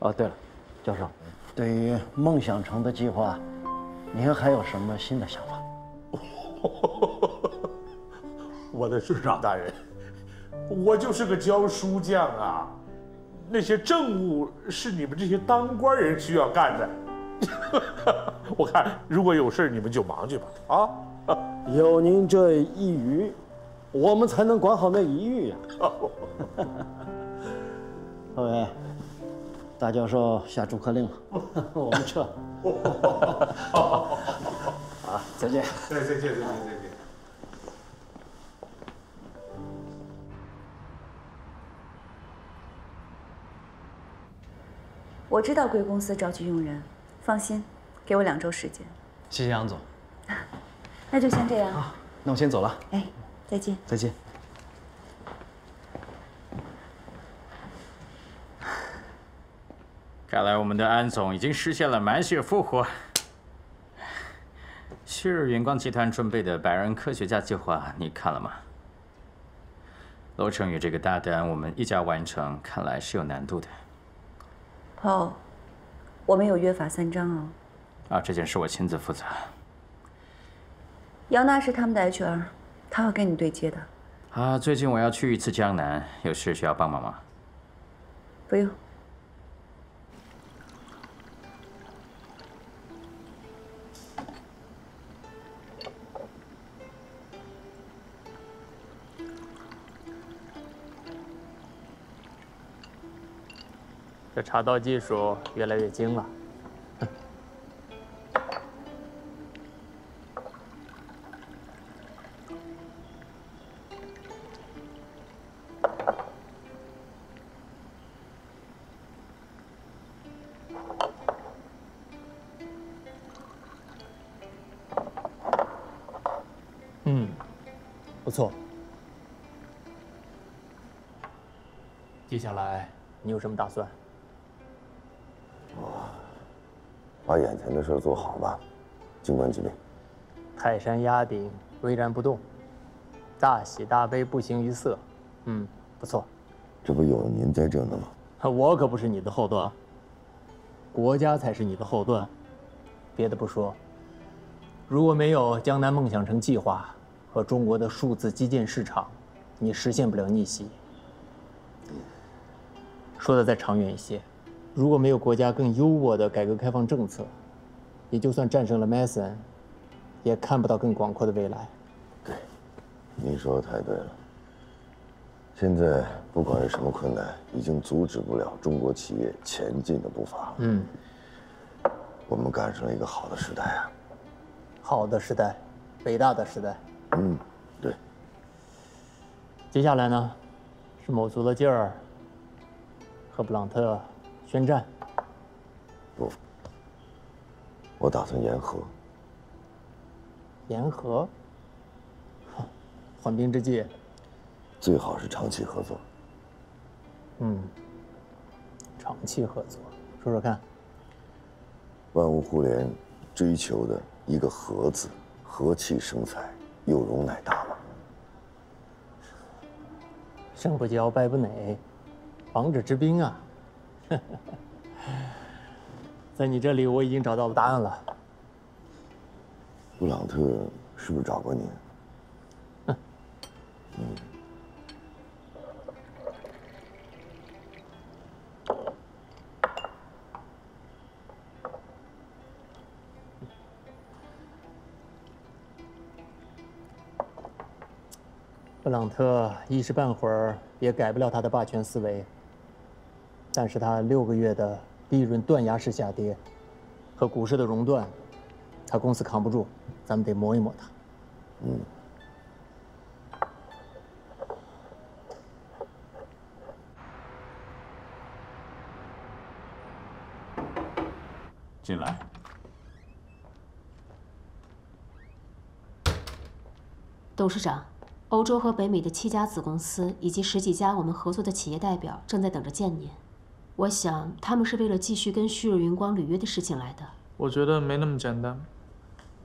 哦，对了，教授，对于梦想城的计划，您还有什么新的想法？我的市长大人，我就是个教书匠啊，那些政务是你们这些当官人需要干的。我看如果有事你们就忙去吧。啊，有您这一隅，我们才能管好那一隅呀。各位，大教授下逐客令了，我们撤。好，再见。再见，再见，再见。我知道贵公司着急用人，放心，给我两周时间。谢谢杨总。那就先这样。好，那我先走了。哎，再见。再见。看来我们的安总已经实现了满血复活。旭日远光集团准备的百人科学家计划，你看了吗？罗成宇这个大单，我们一家完成，看来是有难度的。Paul，我们有约法三章哦。啊，这件事我亲自负责。杨娜是他们的 HR，他会跟你对接的。啊，最近我要去一次江南，有事需要帮忙吗？不用。这茶道技术越来越精了。嗯，不错。接下来你有什么打算？把眼前的事做好吧，静观其变。泰山压顶，巍然不动，大喜大悲不形于色。嗯，不错。这不有您在这呢吗？我可不是你的后盾，国家才是你的后盾。别的不说，如果没有江南梦想城计划和中国的数字基建市场，你实现不了逆袭。说的再长远一些。如果没有国家更优渥的改革开放政策，也就算战胜了 Mason，也看不到更广阔的未来。对，您说的太对了。现在不管是什么困难，已经阻止不了中国企业前进的步伐。嗯，我们赶上了一个好的时代啊！好的时代，伟大的时代。嗯，对。接下来呢，是卯足了劲儿和布朗特。宣战？不，我打算言和。言和？缓兵之计，最好是长期合作。嗯，长期合作，说说看。万物互联追求的一个“和”字，和气生财，有容乃大嘛。胜不骄，败不馁，王者之兵啊！在你这里，我已经找到了答案了。布朗特是不是找过你？嗯。布朗特一时半会儿也改不了他的霸权思维。但是他六个月的利润断崖式下跌，和股市的熔断，他公司扛不住，咱们得磨一磨他。嗯。进来。董事长，欧洲和北美的七家子公司以及十几家我们合作的企业代表正在等着见您。我想他们是为了继续跟旭日云光履约的事情来的。我觉得没那么简单，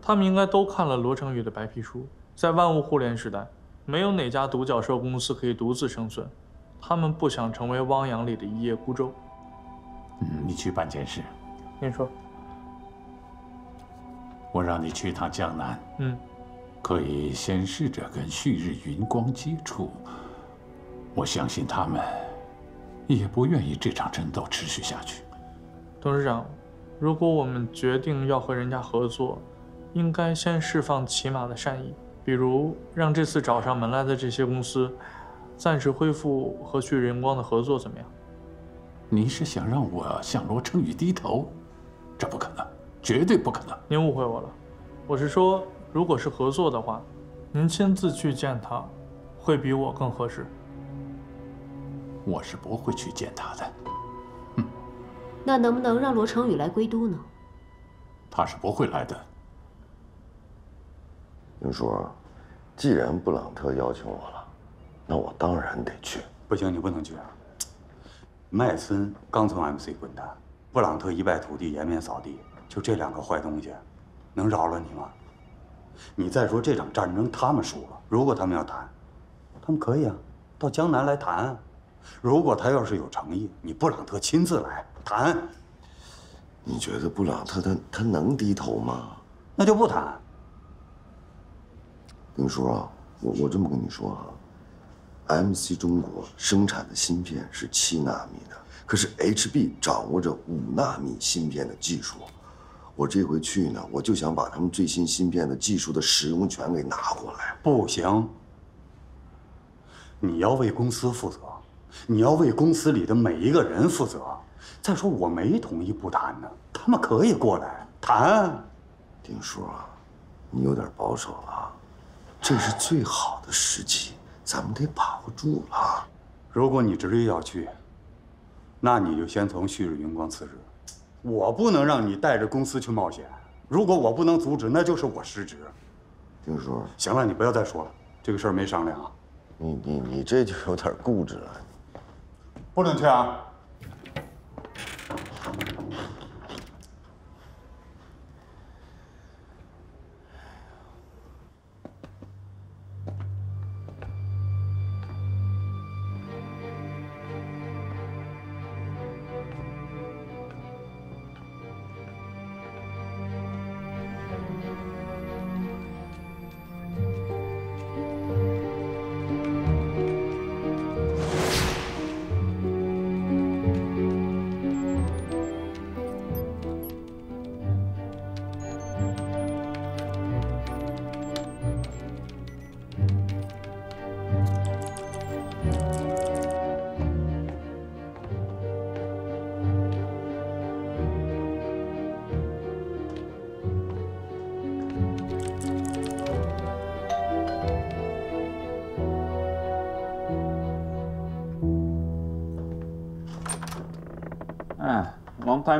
他们应该都看了罗成宇的白皮书。在万物互联时代，没有哪家独角兽公司可以独自生存，他们不想成为汪洋里的一叶孤舟。嗯，你去办件事。您说。我让你去一趟江南。嗯。可以先试着跟旭日云光接触。我相信他们也不愿意这场争斗持续下去。董事长，如果我们决定要和人家合作，应该先释放起码的善意，比如让这次找上门来的这些公司暂时恢复和旭日云光的合作，怎么样？你是想让我向罗成宇低头？这不可能，绝对不可能！您误会我了，我是说。如果是合作的话，您亲自去见他，会比我更合适。我是不会去见他的。那能不能让罗成宇来归都呢？他是不会来的。林叔，既然布朗特邀请我了，那我当然得去。不行，你不能去。麦森刚从 MC 滚蛋，布朗特一败涂地，颜面扫地，就这两个坏东西，能饶了你吗？你再说这场战争他们输了，如果他们要谈，他们可以啊，到江南来谈。如果他要是有诚意，你布朗特亲自来谈。你觉得布朗特他他能低头吗？那就不谈。丁叔啊，我我这么跟你说啊，MC 中国生产的芯片是七纳米的，可是 HB 掌握着五纳米芯片的技术。我这回去呢，我就想把他们最新芯片的技术的使用权给拿过来。不行，你要为公司负责，你要为公司里的每一个人负责。再说我没同意不谈呢，他们可以过来谈。丁叔啊，你有点保守了，这是最好的时机，咱们得把握住了。如果你执意要去，那你就先从旭日云光辞职。我不能让你带着公司去冒险。如果我不能阻止，那就是我失职。丁叔，行了，你不要再说了，这个事儿没商量啊。你你你这就有点固执了。不能去啊。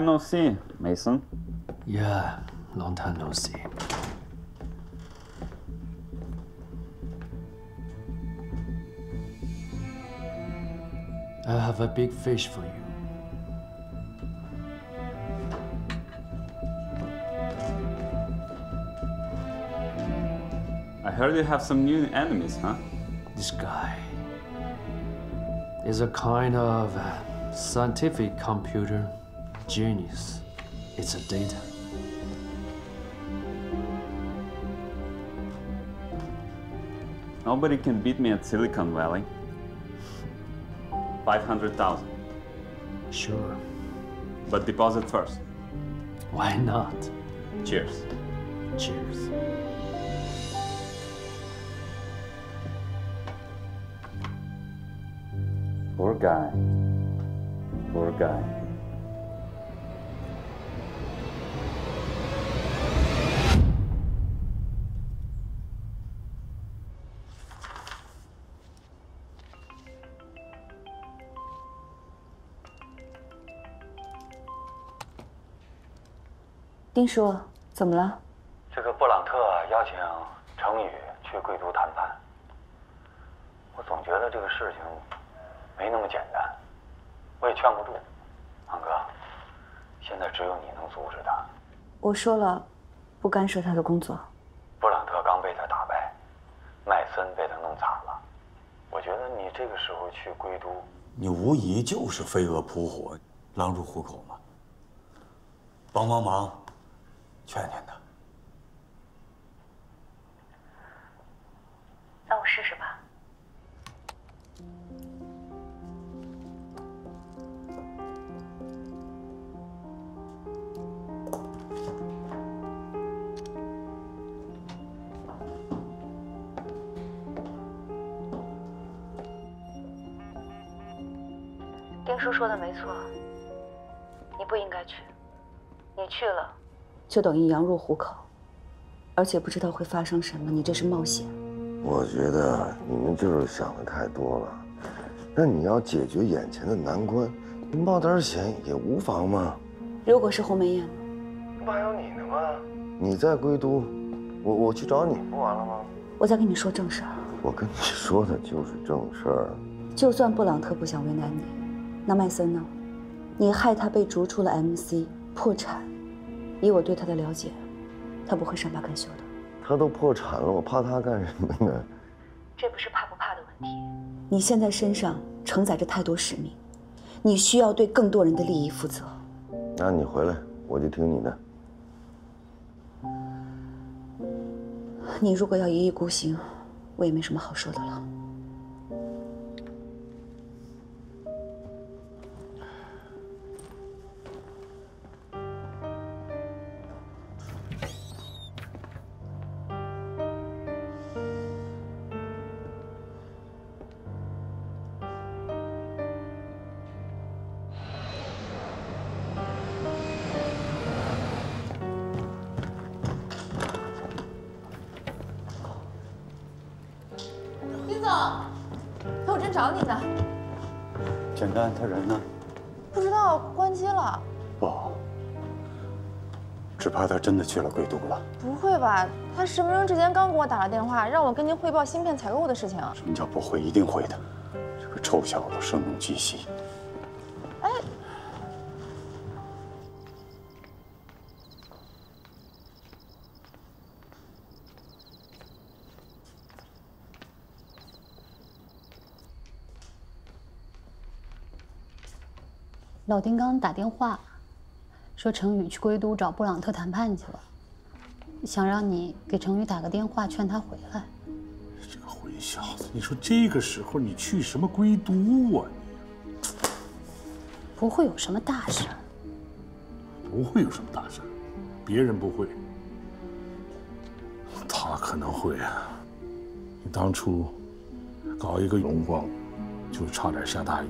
Time no see, Mason. Yeah, long time no see. I have a big fish for you. I heard you have some new enemies, huh? This guy is a kind of scientific computer genius. It's a data. Nobody can beat me at Silicon Valley. 500,000. Sure. But deposit first. Why not? Cheers. Cheers. Poor guy. Poor guy. 丁叔，怎么了？这个布朗特邀请程宇去贵都谈判，我总觉得这个事情没那么简单，我也劝不住。安哥，现在只有你能阻止他。我说了，不干涉他的工作。布朗特刚被他打败，麦森被他弄惨了。我觉得你这个时候去贵都，你无疑就是飞蛾扑火。狼入虎口嘛。帮帮忙，劝劝他。就等于羊入虎口，而且不知道会发生什么。你这是冒险。我觉得你们就是想的太多了。那你要解决眼前的难关，你冒点险也无妨嘛。如果是鸿门宴呢？不还有你呢吗？你在归都，我我去找你不完了吗？我在跟你说正事儿。我跟你说的就是正事儿。就算布朗特不想为难你，那麦森呢？你害他被逐出了 MC。破产，以我对他的了解，他不会善罢甘休的。他都破产了，我怕他干什么呢？这不是怕不怕的问题。你现在身上承载着太多使命，你需要对更多人的利益负责。那你回来，我就听你的。你如果要一意孤行，我也没什么好说的了。真的去了贵都了。不会吧？他十分钟之前刚给我打了电话，让我跟您汇报芯片采购的事情。什么叫不会？一定会的。这个臭小子声东击西。老丁刚打电话，说程宇去归都找布朗特谈判去了，想让你给程宇打个电话劝他回来。这个混小子，你说这个时候你去什么归都啊？你不会有什么大事。不会有什么大事，别人不会，他可能会啊。你当初搞一个荣光，就差点下大狱。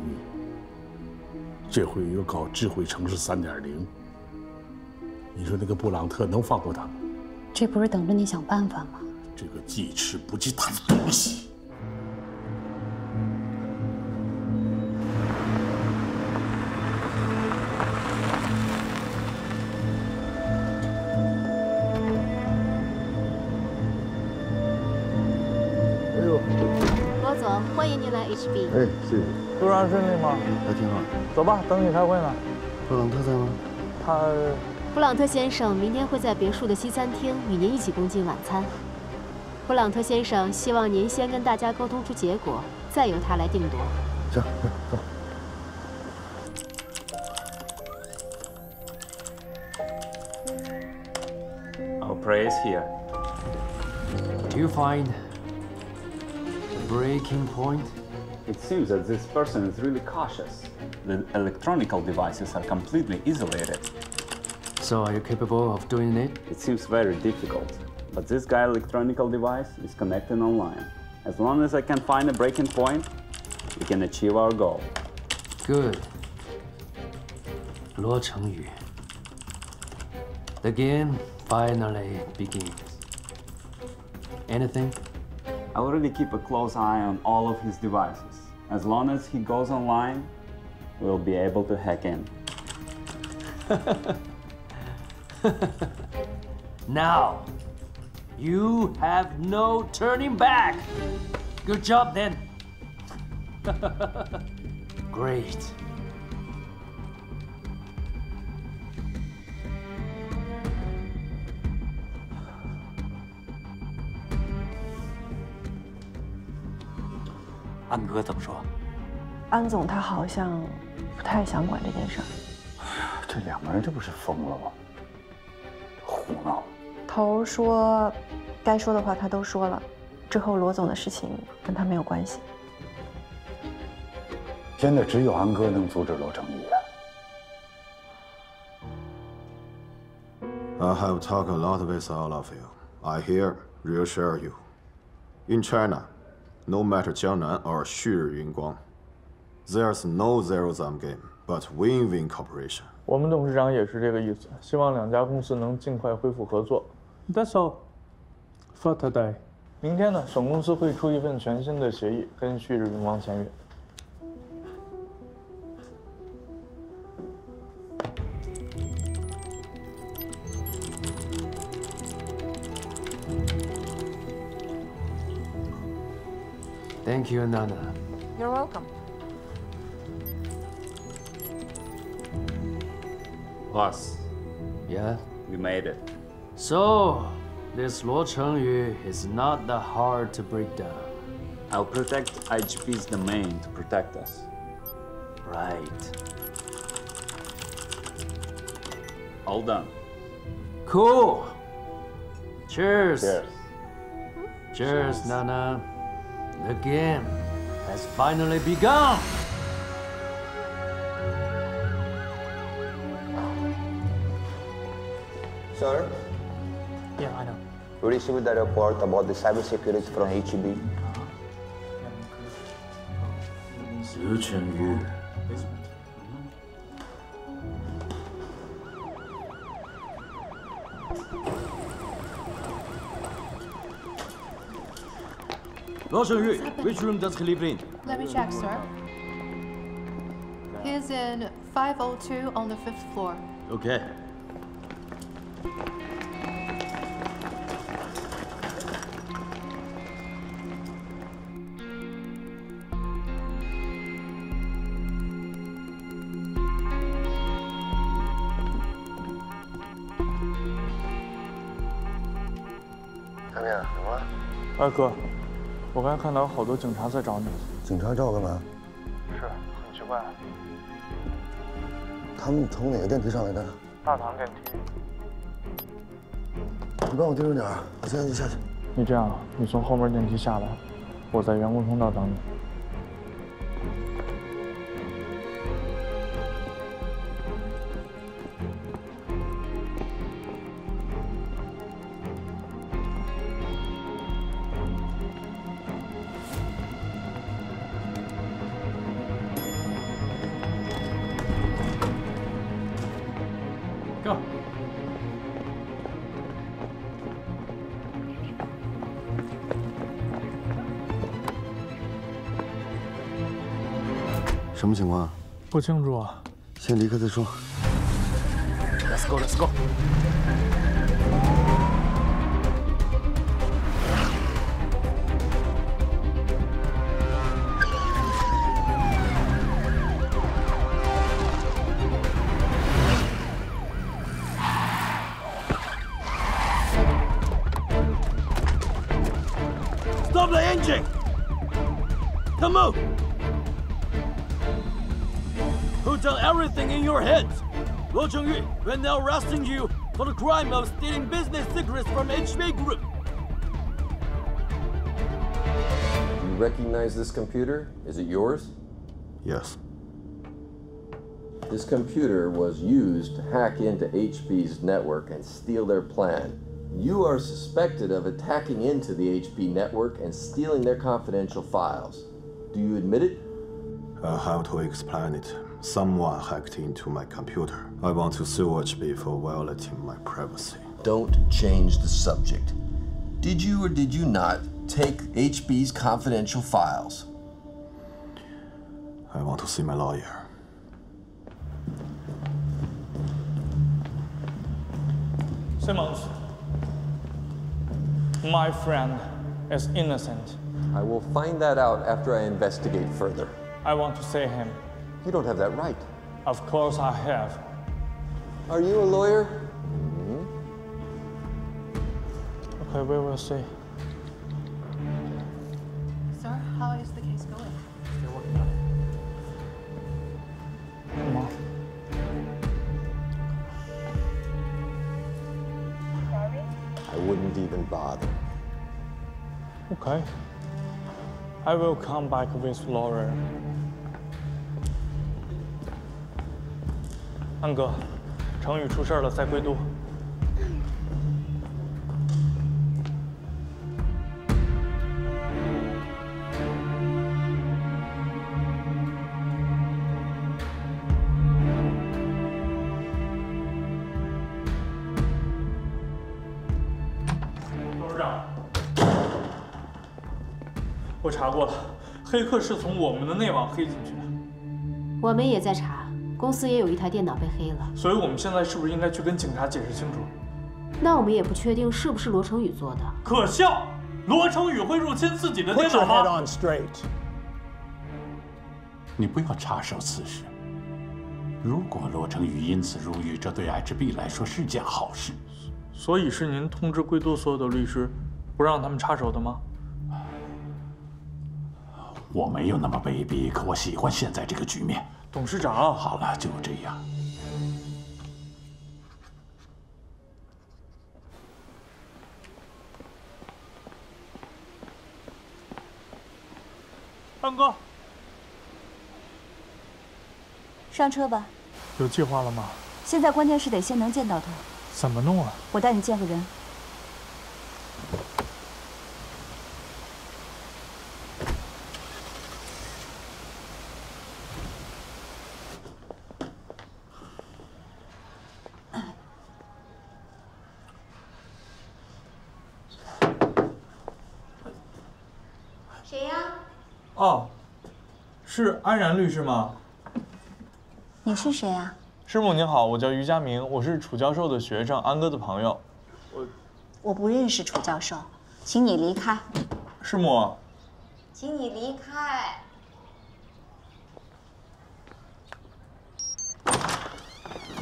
这回又搞智慧城市三点零，你说那个布朗特能放过他吗？这不是等着你想办法吗？这个记吃不记打的东西。哎呦，罗总，欢迎您来 HB。哎，谢谢。路上顺利吗？还挺好。走吧，等你开会呢。布朗特在吗？他。布朗特先生明天会在别墅的西餐厅与您一起共进晚餐。布朗特先生希望您先跟大家沟通出结果，再由他来定夺。行，走。Our prey is here. Do you find the breaking point? It seems that this person is really cautious. The electronical devices are completely isolated. So are you capable of doing it? It seems very difficult. But this guy electronical device is connected online. As long as I can find a breaking point, we can achieve our goal. Good. Luo Chengyu. The game finally begins. Anything? I will really keep a close eye on all of his devices. As long as he goes online, we'll be able to hack in. now, you have no turning back. Good job then. Great. 安哥怎么说？安总他好像不太想管这件事儿。这两个人这不是疯了吗？胡闹！头说，该说的话他都说了，之后罗总的事情跟他没有关系。现在只有安哥能阻止罗成宇。I have talked a lot with all of you. I here reassure you. In China, no matter Jiangnan or Xu Yunguang, there's no zero-sum game, but win-win cooperation. 我们董事长也是这个意思，希望两家公司能尽快恢复合作。That's all for today。明天呢，省公司会出一份全新的协议，跟旭日云光签约。Thank you, Nana. You're welcome. Boss. Yeah? We made it. So, this Luo Chengyu is not that hard to break down. I'll protect IGP's domain to protect us. Right. All done. Cool. Cheers. Cheers. Cheers, Nana. The game has finally begun. Sir, Yeah, I know. we received the report about the cybersecurity from HEB. Liu Chengyu. Luo Chengyu, which room does he live in? Let me check, sir. He's in 502 on the fifth floor. Okay. 二哥，我刚才看到好多警察在找你。警察找我干嘛？是，很奇怪。他们从哪个电梯上来的？大堂电梯。你帮我盯着点儿，我现在就下去。你这样，你从后门电梯下来，我在员工通道等你。么情况？不清楚啊。先离开再说。Let's go, let's go. Luo Chengyu, we're now arresting you for the crime of stealing business secrets from HB Group. Do you recognize this computer? Is it yours? Yes. This computer was used to hack into HP's network and steal their plan. You are suspected of attacking into the HP network and stealing their confidential files. Do you admit it? Uh, I have to explain it. Someone hacked into my computer. I want to sue HB for violating my privacy. Don't change the subject. Did you or did you not take HB's confidential files? I want to see my lawyer. Simmons, my friend is innocent. I will find that out after I investigate further. I want to see him. You don't have that right. Of course I have. Are you a lawyer? Mm -hmm. Okay, we will see. Sir, how is the case going? Still working on it. Come on. Sorry? I wouldn't even bother. Okay. I will come back with Laura. 安哥，程宇出事了，在贵都。董事长，我查过了，黑客是从我们的内网黑进去的，我们也在查，司也有一台电脑被黑了。所以我们现在是不是应该去跟警察解释清楚？那我们也不确定是不是罗成宇做的。可笑！罗成宇会入侵自己的电 Put 脑 your head 吗？on straight. 你不要插手此事。如果罗成宇因此入狱，这对 HB 来说是件好事。所以是您通知贵都所有的律师，不让他们插手的吗？我没有那么卑鄙，可我喜欢现在这个局面。董事长，好了，就这样。安哥，上车吧。有计划了吗？现在关键是得先能见到他。怎么弄啊？我带你见个人。谁呀？哦，是安然律师吗？你是谁啊？师母您好，我叫于佳明，我是楚教授的学生，安哥的朋友。我我不认识楚教授，请你离开，师母，请你离开。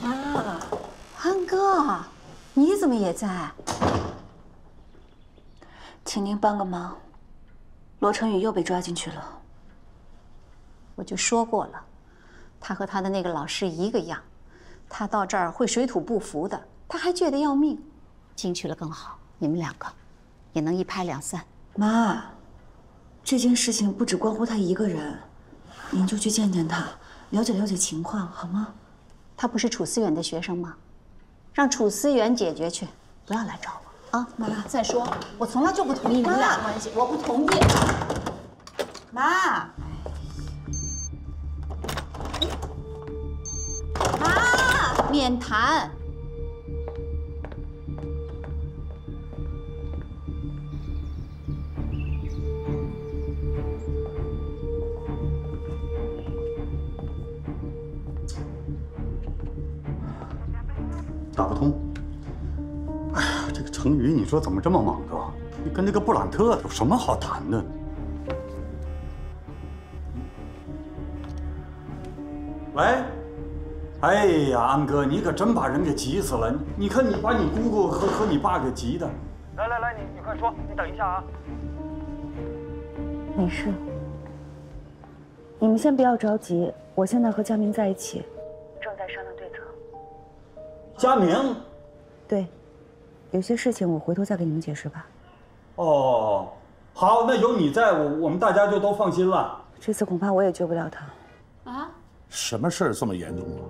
啊，安哥，你怎么也在？请您帮个忙，罗成宇又被抓进去了。我就说过了，他和他的那个老师一个样，他到这儿会水土不服的，他还倔得要命。进去了更好，你们两个也能一拍两散。妈，这件事情不只关乎他一个人，您就去见见他，了解了解情况，好吗？他不是楚思远的学生吗？让楚思远解决去，不要来找我啊！妈，再说，我从来就不同意你们俩的关系，我不同意。妈，免谈。打不通。哎呀，这个程宇，你说怎么这么莽撞？你跟那个布朗特有什么好谈的？哎呀，安哥，你可真把人给急死了！你你看你把你姑姑和和你爸给急的。来来来，你你快说，你等一下啊。没事，你们先不要着急，我现在和佳明在一起，正在商量对策。佳明，对，有些事情我回头再给你们解释吧。哦，好，那有你在，我我们大家就都放心了。这次恐怕我也救不了他。啊？什么事儿这么严重啊？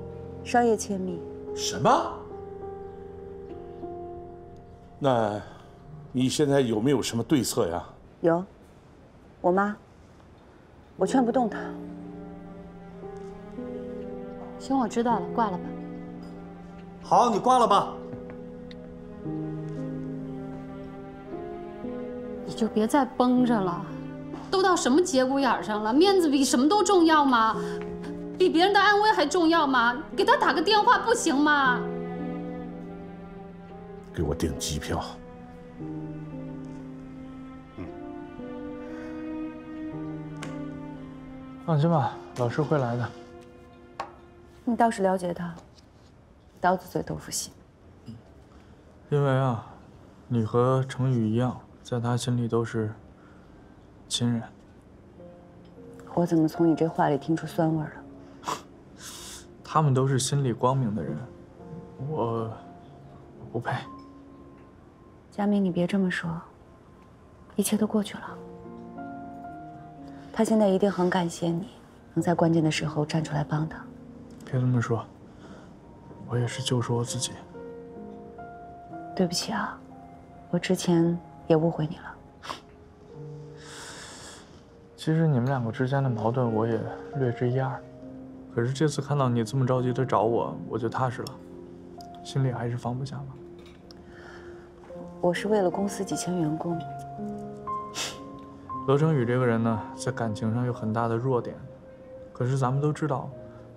商业机密。什么？那，你现在有没有什么对策呀？有，我妈，我劝不动她。行，我知道了，挂了吧。好，你挂了吧。你就别再绷着了，都到什么节骨眼上了，面子比什么都重要吗？比别人的安危还重要吗？给他打个电话不行吗？给我订机票。放心吧，老师会来的。你倒是了解他，刀子嘴豆腐心。因为啊，你和程宇一样，在他心里都是亲人。我怎么从你这话里听出酸味了？他们都是心里光明的人，我我不配。佳明，你别这么说，一切都过去了。他现在一定很感谢你，能在关键的时候站出来帮他。别这么说，我也是救赎我自己。对不起啊，我之前也误会你了。其实你们两个之间的矛盾我也略知一二，可是这次看到你这么着急的找我，我就踏实了，心里还是放不下吧。我是为了公司几千员工。罗成宇这个人呢，在感情上有很大的弱点，可是咱们都知道，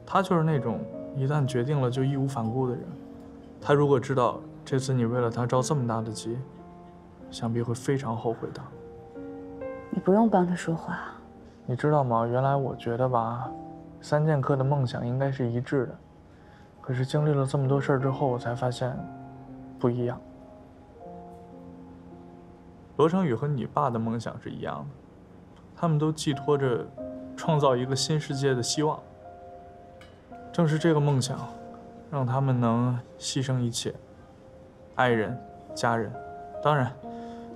他就是那种一旦决定了就义无反顾的人。他如果知道这次你为了他着这么大的急，想必会非常后悔的。你不用帮他说话。你知道吗？原来我觉得吧，三剑客的梦想应该是一致的，可是经历了这么多事儿之后，我才发现不一样。罗成宇和你爸的梦想是一样的，他们都寄托着创造一个新世界的希望。正是这个梦想，让他们能牺牲一切，爱人、家人，当然，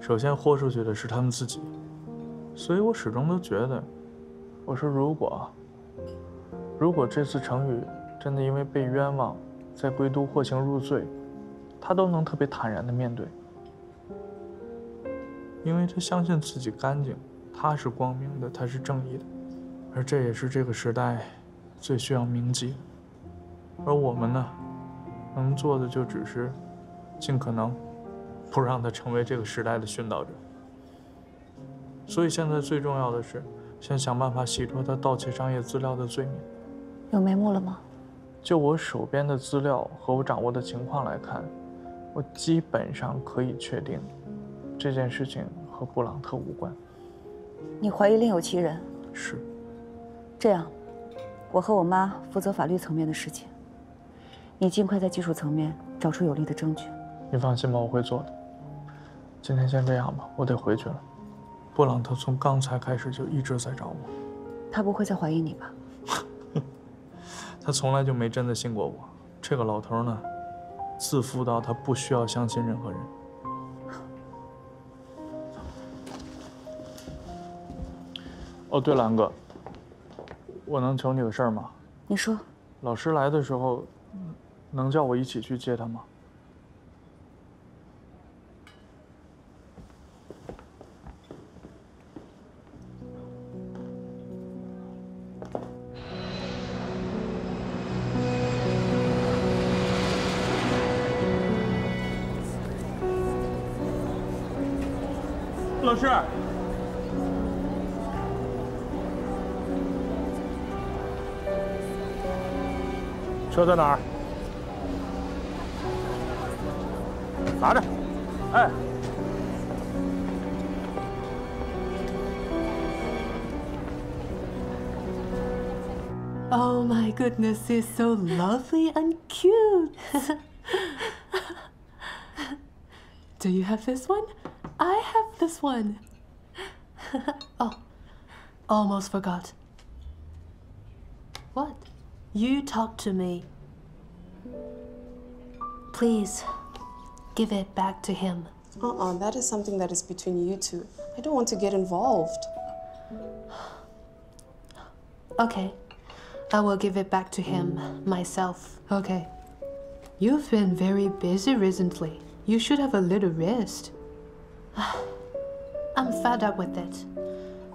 首先豁出去的是他们自己。所以我始终都觉得，我说如果，如果这次程宇真的因为被冤枉，在归都获刑入罪，他都能特别坦然的面对。因为他相信自己干净，他是光明的，他是正义的，而这也是这个时代最需要铭记。而我们呢，能做的就只是尽可能不让他成为这个时代的殉道者。所以现在最重要的是，先想办法洗脱他盗窃商业资料的罪名。有眉目了吗？就我手边的资料和我掌握的情况来看，我基本上可以确定。这件事情和布朗特无关。你怀疑另有其人？是。这样，我和我妈负责法律层面的事情，你尽快在技术层面找出有力的证据。你放心吧，我会做的。今天先这样吧，我得回去了。布朗特从刚才开始就一直在找我。他不会再怀疑你吧？他从来就没真的信过我。这个老头呢，自负到他不需要相信任何人。哦，对了，安哥，我能求你个事儿吗？你说。老师来的时候，能叫我一起去接他吗？在哪儿？拿着。哎。Oh my goodness, it's so lovely and cute. Do you have this one? I have this one. oh, almost forgot. What? You talk to me. Please, give it back to him. Uh-uh, that is something that is between you two. I don't want to get involved. Okay, I will give it back to him myself. Okay. You've been very busy recently. You should have a little rest. I'm fed up with it.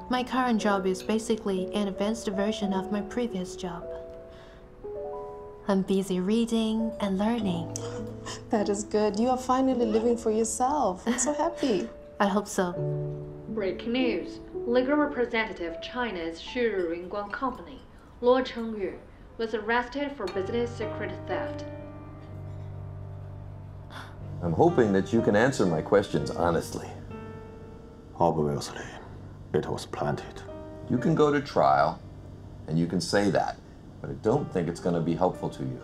My current job is basically an advanced version of my previous job. I'm busy reading and learning. That is good. You are finally living for yourself. I'm so happy. I hope so. Breaking news. Legal representative of China's Shiru Yingguang company, Luo Chengyu, was arrested for business secret theft. I'm hoping that you can answer my questions honestly. Obviously, it was planted. You can go to trial, and you can say that but I don't think it's going to be helpful to you.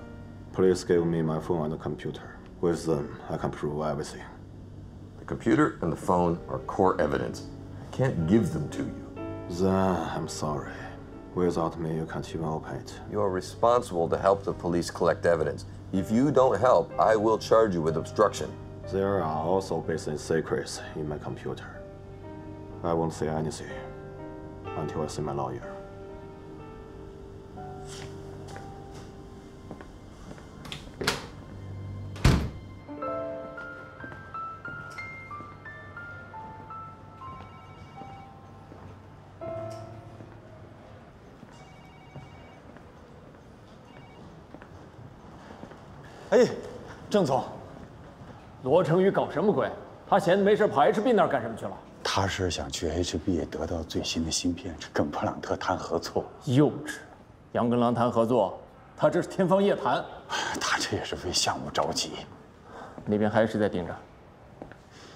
Please give me my phone and the computer. With them, I can prove everything. The computer and the phone are core evidence. I can't give them to you. Then I'm sorry. Without me, you can't even open it. You're responsible to help the police collect evidence. If you don't help, I will charge you with obstruction. There are also business secrets in my computer. I won't say anything until I see my lawyer. 郑总，罗成宇搞什么鬼？他闲着没事跑 HB 那儿干什么去了？他是想去 HB 得到最新的芯片，跟布朗特谈合作。幼稚，杨跟狼谈合作，他这是天方夜谭。他这也是为项目着急。那边还有谁在盯着？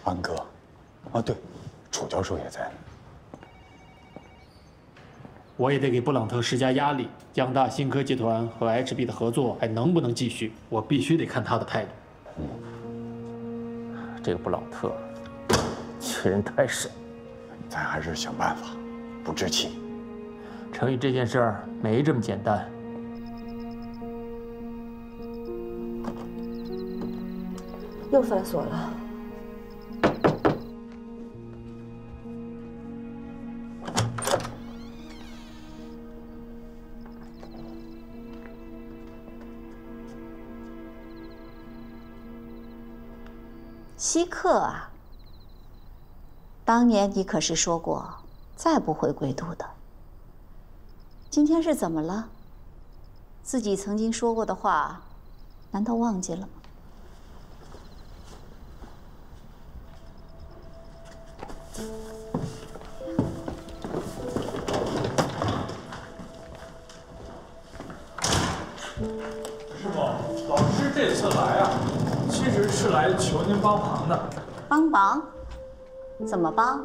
安哥，啊对，楚教授也在。我也得给布朗特施加压力，江大新科集团和 HB 的合作还能不能继续？我必须得看他的态度。这个布朗特，欺人太甚，咱还是想办法，不置气。成宇这件事儿没这么简单。又反锁了。稀客啊！当年你可是说过再不回归都的。今天是怎么了？自己曾经说过的话，难道忘记了吗？您帮忙的。帮忙？怎么帮？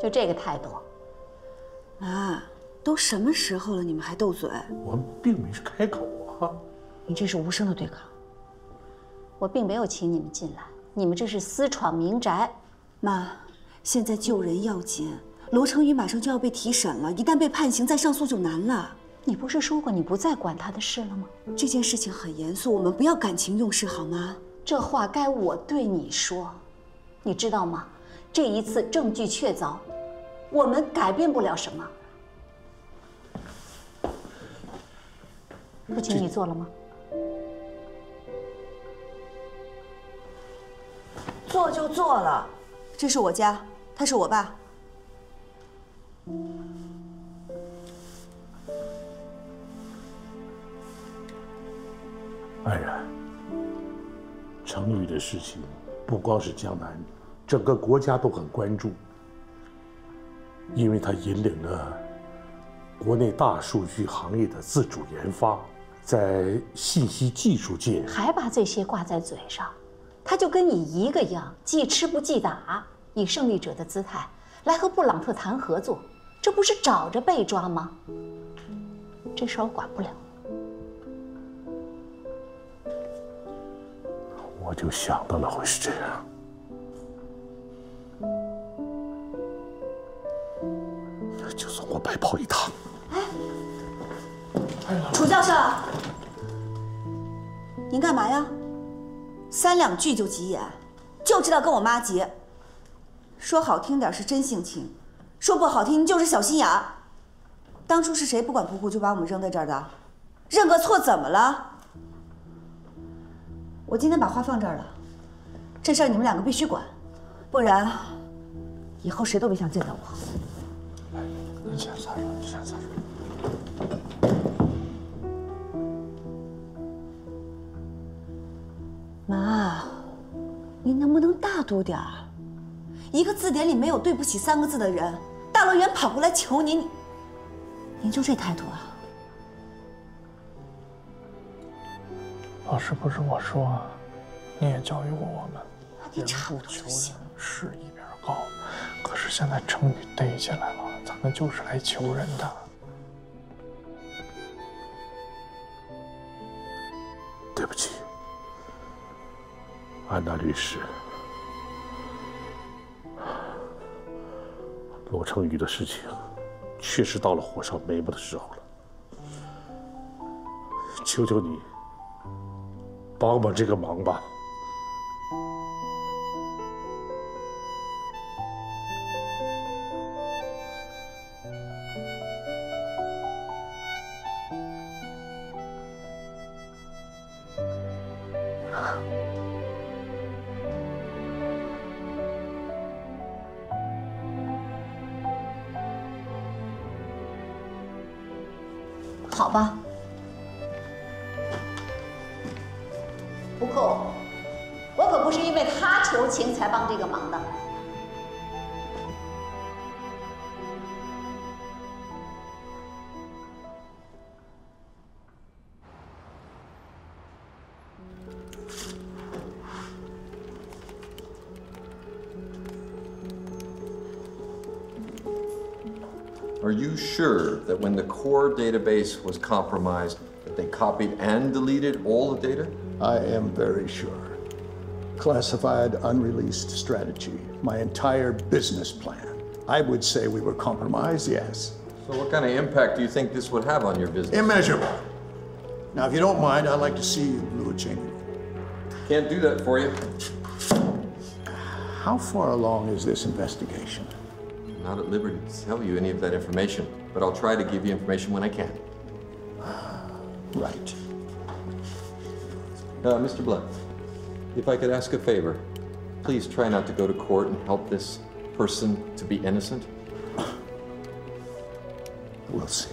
就这个态度？啊，都什么时候了，你们还斗嘴？我并没是开口啊。你这是无声的对抗。我并没有请你们进来，你们这是私闯民宅。妈，现在救人要紧，罗成宇马上就要被提审了，一旦被判刑，再上诉就难了。你不是说过你不再管他的事了吗？这件事情很严肃，我们不要感情用事，好吗？这话该我对你说，你知道吗？这一次证据确凿，我们改变不了什么。不请你做了吗？做就做了，这是我家，他是我爸。安然，成语的事情不光是江南，整个国家都很关注，因为他引领了国内大数据行业的自主研发，在信息技术界还把这些挂在嘴上，他就跟你一个样，既吃不记打，以胜利者的姿态来和布朗特谈合作，这不是找着被抓吗？这事我管不了。我就想到了会是这样。就算我白跑一趟。哎楚教授，您干嘛呀？三两句就急眼，就知道跟我妈急。说好听点是真性情，说不好听就是小心眼。当初是谁不管不顾就把我们扔在这儿的？认个错怎么了？我今天把话放这儿了，这事儿你们两个必须管，不然以后谁都别想见到我。你先擦手，你先擦手。妈，您能不能大度点儿？一个字典里没有“对不起”三个字的人，大老远跑过来求您，您就这态度啊？老师不是我说，你也教育过我们，你差不多求人是一边高。可是现在成语逮起来了，咱们就是来求人的。对不起，安娜律师，罗成宇的事情确实到了火烧眉毛的时候了。求求你，帮帮这个忙吧。好吧。不过我可不是因为他求情才帮这个忙的。Are you sure that when the core database was compromised, that they copied and deleted all the data? I am very sure. Classified, unreleased strategy, my entire business plan. I would say we were compromised, yes. So what kind of impact do you think this would have on your business? Immeasurable. Now, if you don't mind, I'd like to see you, Luo Chenyu. Can't do that for you. How far along is this investigation? I'm Not at liberty to tell you any of that information, but I'll try to give you information when I can. Uh, Mr. Blunt, if I could ask a favor, please try not to go to court and help this person to be innocent. We'll see.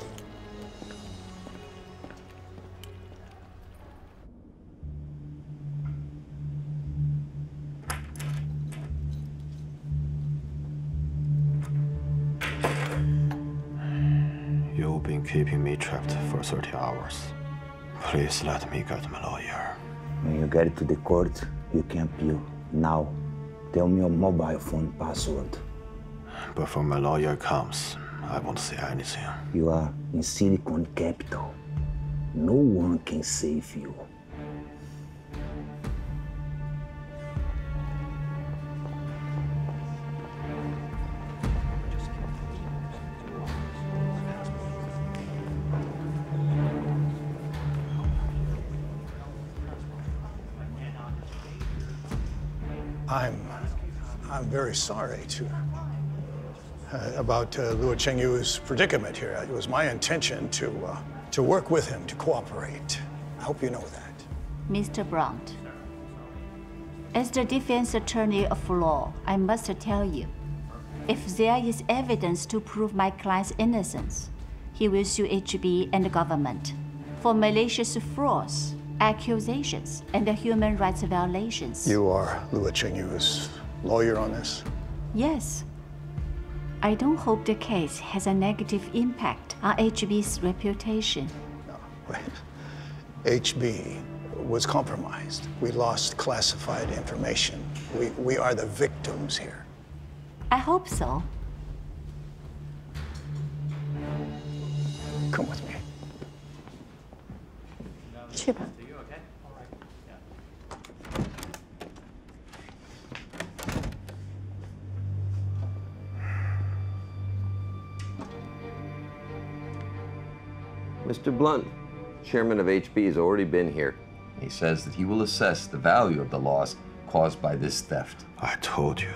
You've been keeping me trapped for 30 hours. Please let me get my lawyer. When you get to the court, you can appeal. Now, tell me your mobile phone password. Before my lawyer comes, I won't say anything. You are in Silicon Capital. No one can save you. I'm very sorry to, uh, about uh, Luo Chengyu's predicament here. It was my intention to, uh, to work with him, to cooperate. I hope you know that. Mr. Brandt, as the defense attorney of law, I must tell you, if there is evidence to prove my client's innocence, he will sue HB and the government for malicious frauds, accusations, and the human rights violations. You are Luo Chengyu's lawyer on this? Yes. I don't hope the case has a negative impact on HB's reputation. HB was compromised. We lost classified information. We, we are the victims here. I hope so. Come with me. 去吧。Mr. Blunt, chairman of HB, has already been here. He says that he will assess the value of the loss caused by this theft. I told you.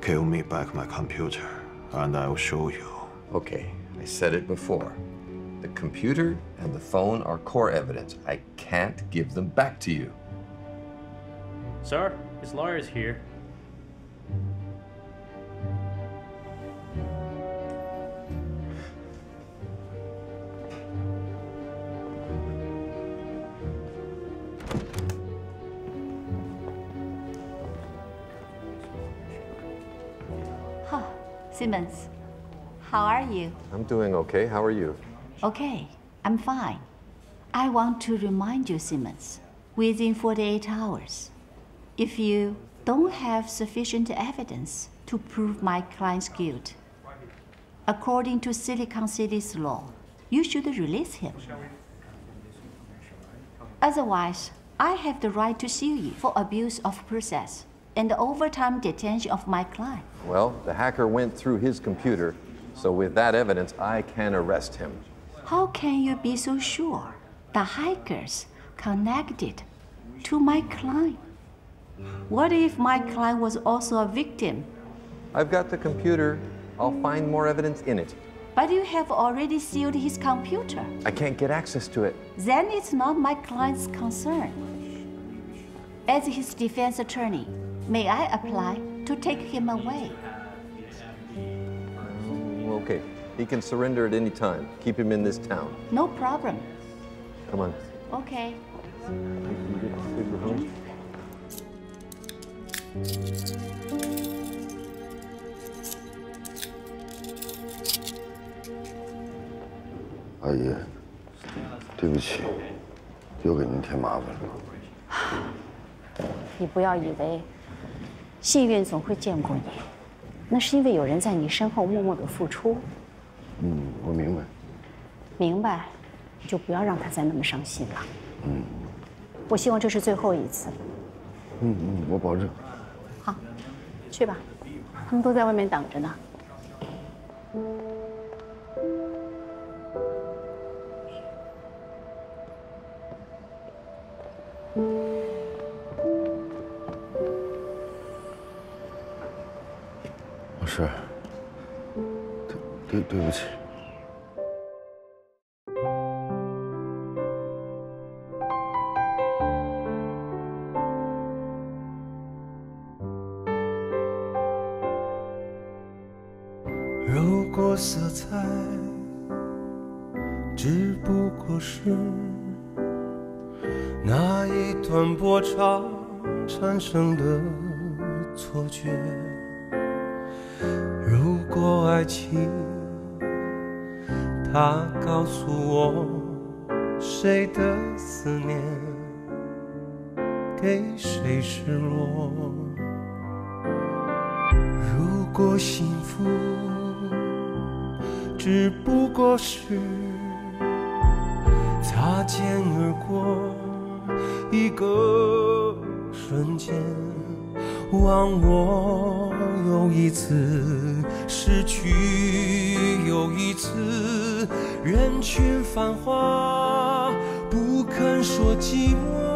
Give me back my computer, and I'll show you. Okay, I said it before. The computer and the phone are core evidence. I can't give them back to you. Sir, his lawyer's here. Simmons, how are you? I'm doing okay. How are you? Okay, I'm fine. I want to remind you, Simmons, within 48 hours, if you don't have sufficient evidence to prove my client's guilt, according to Silicon City's law, you should release him. Otherwise, I have the right to sue you for abuse of process and the overtime detention of my client. Well, the hacker went through his computer, so with that evidence, I can arrest him. How can you be so sure the hackers connected to my client? What if my client was also a victim? I've got the computer. I'll find more evidence in it. But you have already sealed his computer. I can't get access to it. Then it's not my client's concern. As his defense attorney, may I apply to take him away? Okay, he can surrender at any time. Keep him in this town. No problem. Come on. Okay. “阿姨，对不起，又给您添麻烦了。你不要以为 幸运总会见过你，那是因为有人在你身后默默的付出。嗯，我明白。明白，就不要让他再那么伤心了。嗯我希望这是最后一次。嗯嗯，我保证。好，去吧，他们都在外面等着呢。老不肯说寂寞。